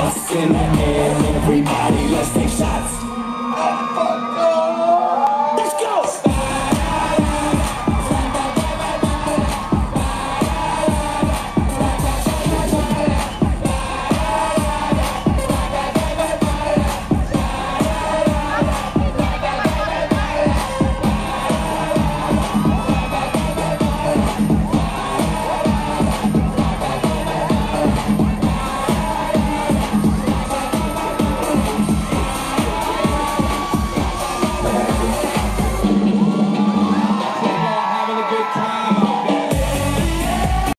Shots in the air, everybody, let's take shots.